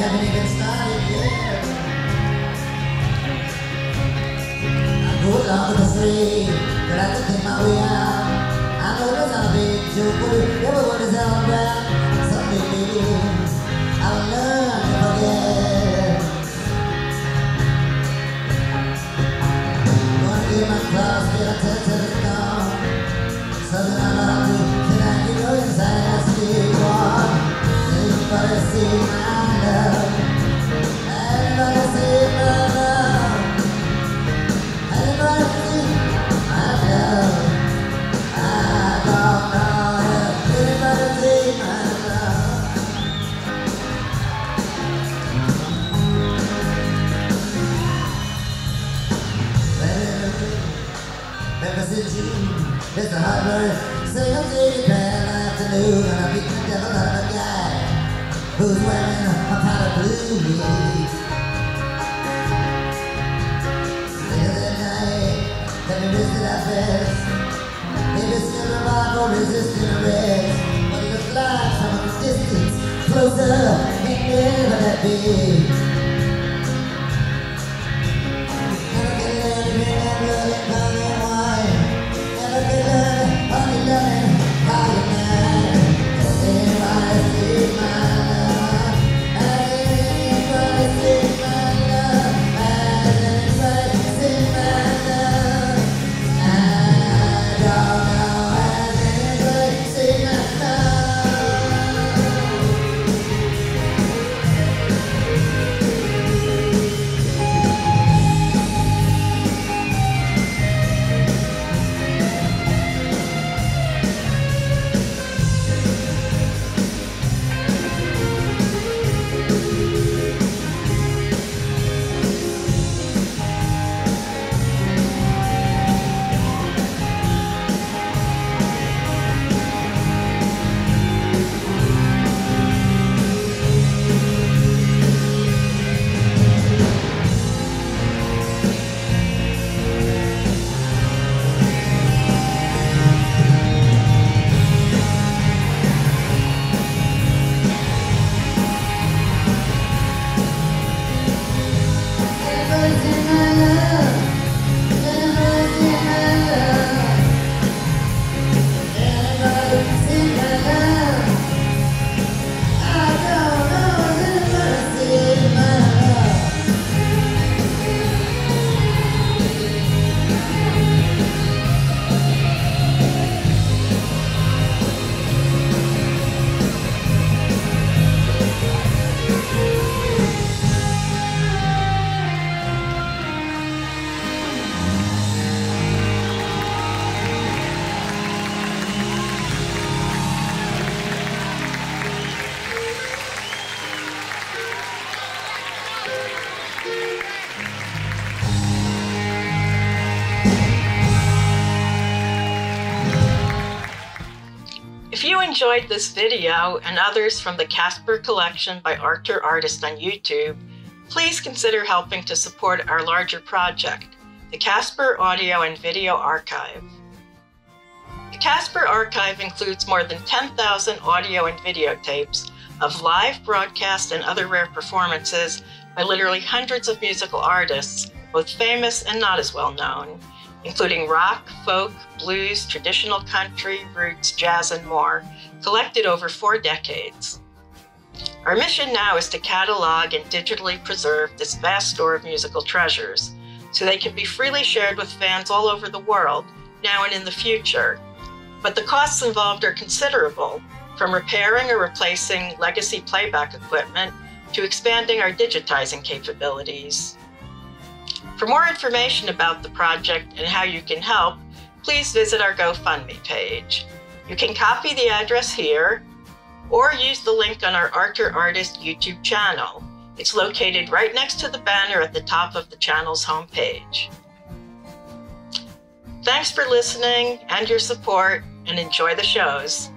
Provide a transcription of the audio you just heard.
started. I with the three, but I can think my way out. I know that's not a big joke, but is all. It's a bird, single city pan afternoon, and I beat the devil out of a guy who's wearing a of blue. Later that night, let me visit our best. Maybe still a or resisting arrest. But it looks like from a distance, closer, ain't never that big. Enjoyed this video and others from the Casper Collection by Arthur Artist on YouTube, please consider helping to support our larger project, the Casper Audio and Video Archive. The Casper Archive includes more than 10,000 audio and videotapes of live broadcast and other rare performances by literally hundreds of musical artists, both famous and not as well known, including rock, folk, blues, traditional country, roots, jazz, and more, collected over four decades. Our mission now is to catalog and digitally preserve this vast store of musical treasures so they can be freely shared with fans all over the world, now and in the future. But the costs involved are considerable, from repairing or replacing legacy playback equipment to expanding our digitizing capabilities. For more information about the project and how you can help, please visit our GoFundMe page. You can copy the address here or use the link on our Arthur Artist YouTube channel. It's located right next to the banner at the top of the channel's homepage. Thanks for listening and your support, and enjoy the shows.